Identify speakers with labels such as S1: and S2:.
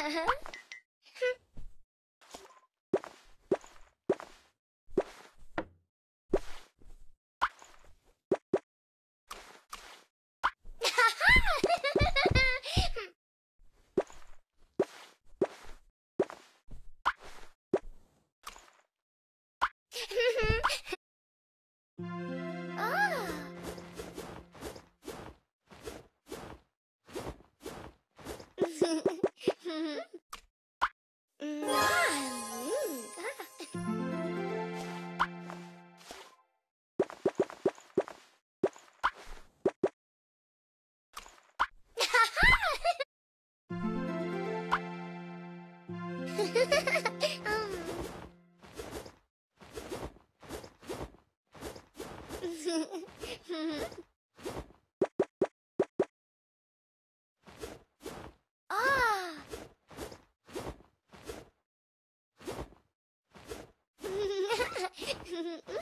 S1: ah! ah!